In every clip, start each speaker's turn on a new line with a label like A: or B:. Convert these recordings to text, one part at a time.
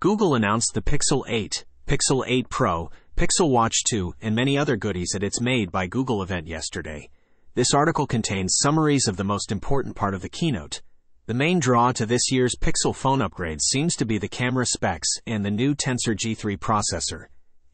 A: Google announced the Pixel 8, Pixel 8 Pro, Pixel Watch 2, and many other goodies at its Made by Google event yesterday. This article contains summaries of the most important part of the keynote. The main draw to this year's Pixel phone upgrade seems to be the camera specs and the new Tensor G3 processor.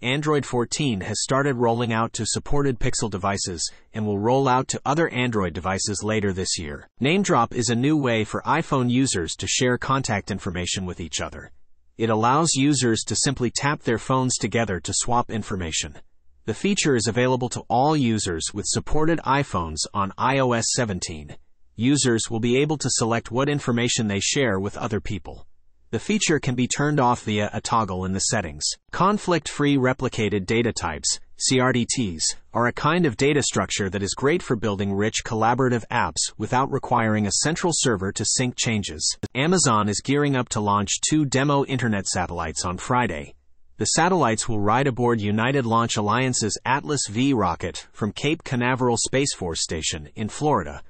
A: Android 14 has started rolling out to supported Pixel devices and will roll out to other Android devices later this year. NameDrop is a new way for iPhone users to share contact information with each other. It allows users to simply tap their phones together to swap information. The feature is available to all users with supported iPhones on iOS 17. Users will be able to select what information they share with other people. The feature can be turned off via a toggle in the settings. Conflict-free replicated data types, CRDTs, are a kind of data structure that is great for building rich collaborative apps without requiring a central server to sync changes. Amazon is gearing up to launch two demo internet satellites on Friday. The satellites will ride aboard United Launch Alliance's Atlas V rocket from Cape Canaveral Space Force Station in Florida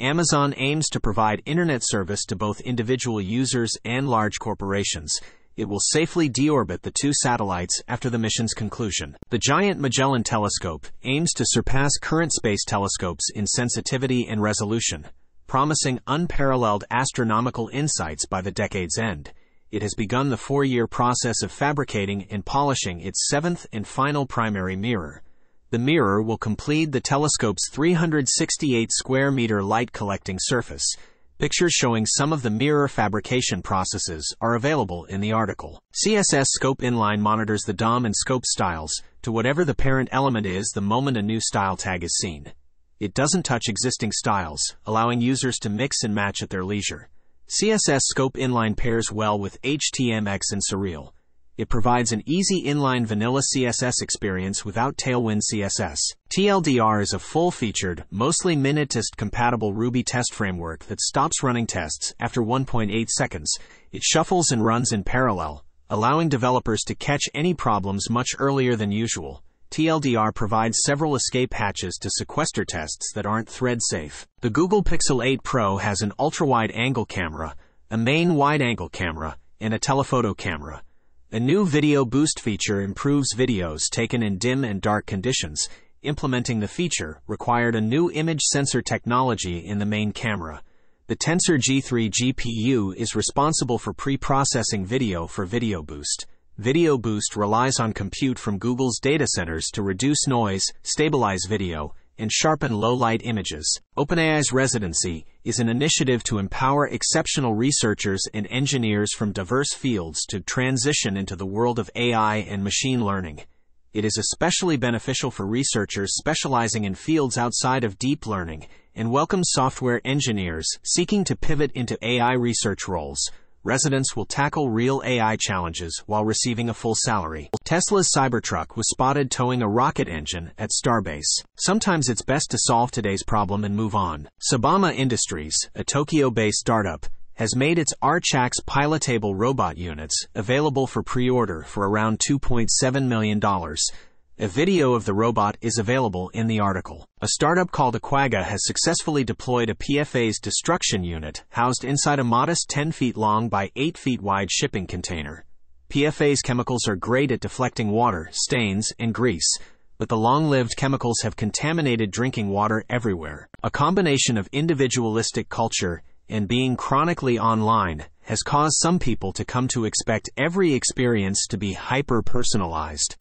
A: Amazon aims to provide internet service to both individual users and large corporations. It will safely deorbit the two satellites after the mission's conclusion. The Giant Magellan Telescope aims to surpass current space telescopes in sensitivity and resolution, promising unparalleled astronomical insights by the decade's end. It has begun the four year process of fabricating and polishing its seventh and final primary mirror. The mirror will complete the telescope's 368 square meter light collecting surface. Pictures showing some of the mirror fabrication processes are available in the article. CSS Scope Inline monitors the DOM and scope styles to whatever the parent element is the moment a new style tag is seen. It doesn't touch existing styles, allowing users to mix and match at their leisure. CSS Scope Inline pairs well with HTMX and Surreal. It provides an easy inline vanilla CSS experience without Tailwind CSS. TLDR is a full-featured, mostly Minitest compatible Ruby test framework that stops running tests after 1.8 seconds. It shuffles and runs in parallel, allowing developers to catch any problems much earlier than usual. TLDR provides several escape hatches to sequester tests that aren't thread safe. The Google Pixel 8 Pro has an ultra-wide angle camera, a main wide-angle camera, and a telephoto camera. A new Video Boost feature improves videos taken in dim and dark conditions. Implementing the feature required a new image sensor technology in the main camera. The Tensor G3 GPU is responsible for pre-processing video for Video Boost. Video Boost relies on compute from Google's data centers to reduce noise, stabilize video, and sharpen low-light images. OpenAI's residency is an initiative to empower exceptional researchers and engineers from diverse fields to transition into the world of AI and machine learning. It is especially beneficial for researchers specializing in fields outside of deep learning and welcomes software engineers seeking to pivot into AI research roles residents will tackle real AI challenges while receiving a full salary. Tesla's Cybertruck was spotted towing a rocket engine at Starbase. Sometimes it's best to solve today's problem and move on. Tsubame Industries, a Tokyo-based startup, has made its Archax pilotable robot units available for pre-order for around $2.7 million. A video of the robot is available in the article. A startup called Aquagga has successfully deployed a PFAS destruction unit housed inside a modest 10 feet long by 8 feet wide shipping container. PFAS chemicals are great at deflecting water, stains, and grease, but the long-lived chemicals have contaminated drinking water everywhere. A combination of individualistic culture and being chronically online has caused some people to come to expect every experience to be hyper-personalized.